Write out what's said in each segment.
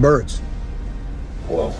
Birds. Whoa.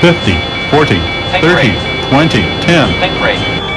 50, 40, 30, 20, 10.